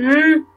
Mm.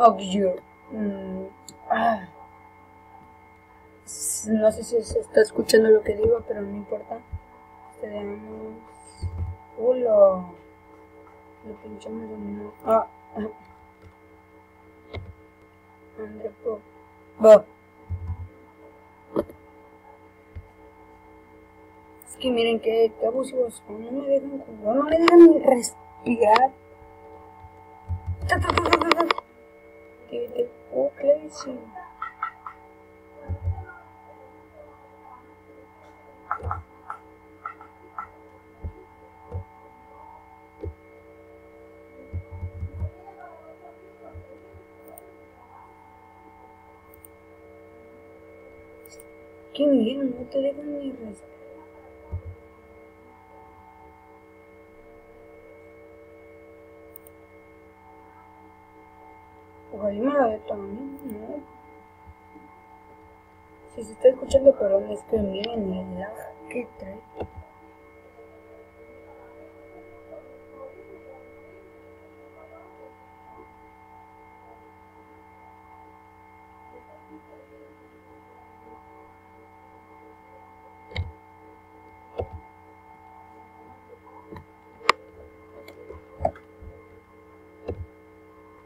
Auxure. Mm, ah. No sé si se está escuchando lo que digo, pero no importa. Tenemos. Lo. Pinchamos dominó. Ah. ah. André Pop. Es que miren qué, qué abusivos. No me dejan no me dejan respirar. Oh, crazy. Que miren, no te dejan ni respirar. Ojalá y me lo detonen, Si se está escuchando, perdón, es que miren el lag que trae.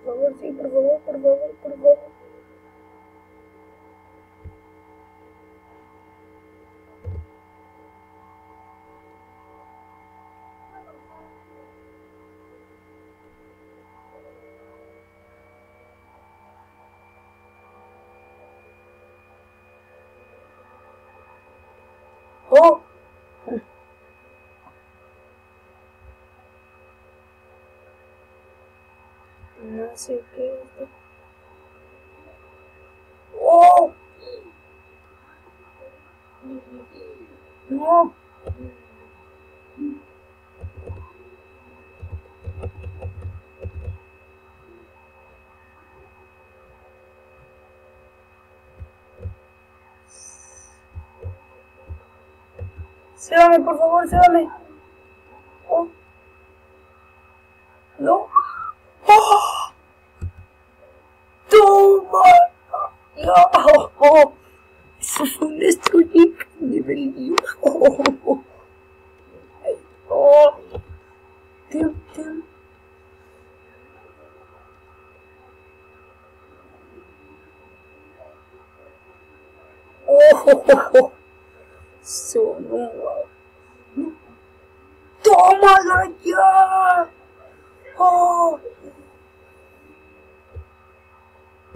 Por favor, por favor, por favor, Oh. No sé qué es. ¡Oh! No. Sébame, por favor, sébame. Oh. No. ¡Oh! ¡No! ¡Oh! Fue un nivel 10. ¡Oh! ¡Oh! Dios, Dios. ¡Oh! Sonó. ¡Tómala ya! ¡Oh!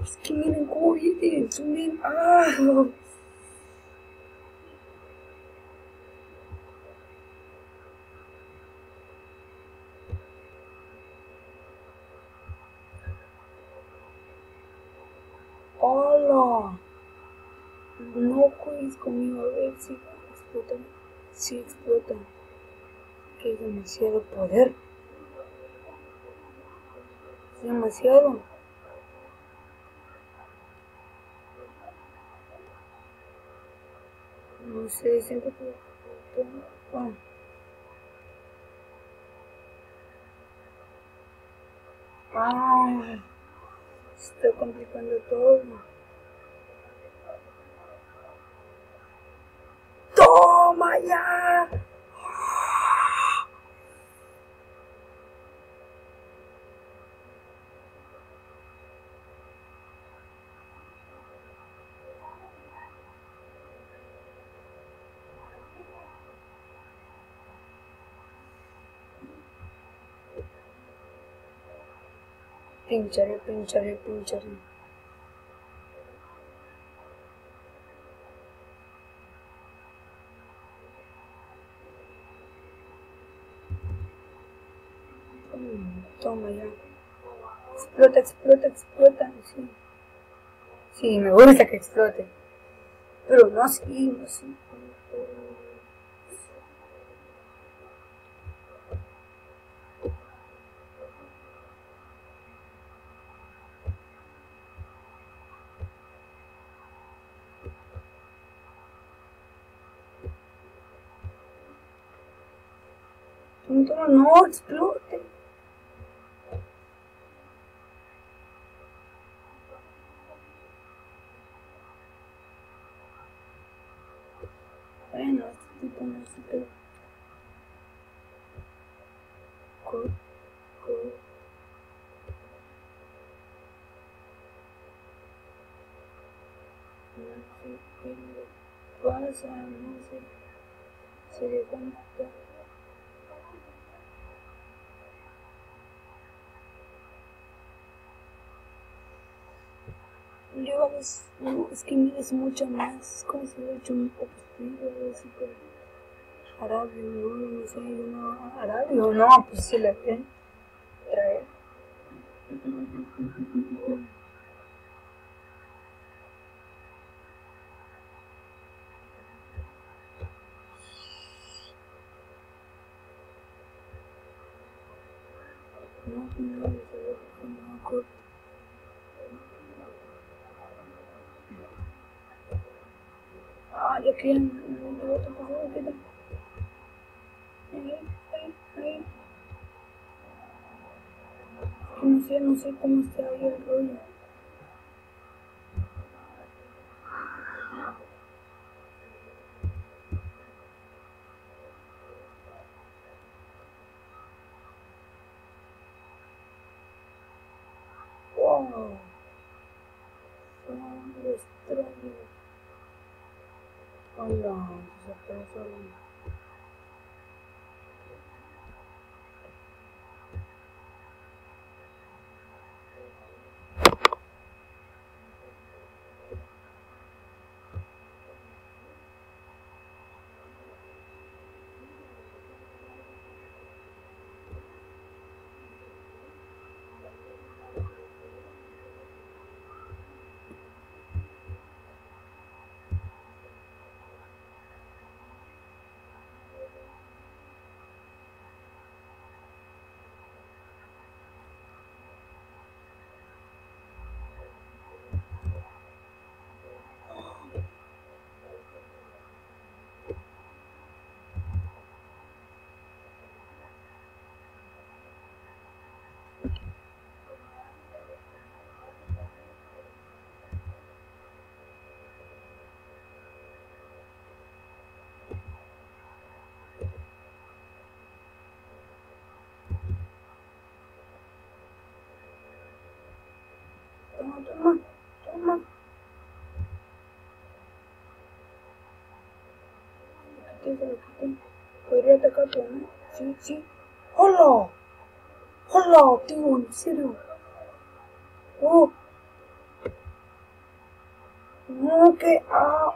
Es que miren ¡Ah! ¡Hola! No juegues conmigo, a ver si explotan. Si explotan. Que es demasiado poder. Demasiado. No sé, siento que... Ah. Ah, se está complicando todo. ¡Toma ya! Pincharé, pincharé, pincharé. Mm, Toma ya. Explota, explota, explota. Sí. Sí, me gusta que explote. Pero no así, no así. दोनों nodes blue होते हैं Bye, Sam. Music. See you again. Sé. Se le cuenta. Luego es, es que mires mucho más, como si hubiera hecho un frío, así pero Arabio, no, no sé, yo no, Arabio, no, pues se le ven traer. Ahí. No sé, no sé cómo está ahí el. Son extraños. Hola, se pensó. Toma, toma, Podría atacar tu mamá. Sí, sí. ¡Hola! ¡Hola, tío! ¿En serio? ¡Oh! No, que... ¡Ah!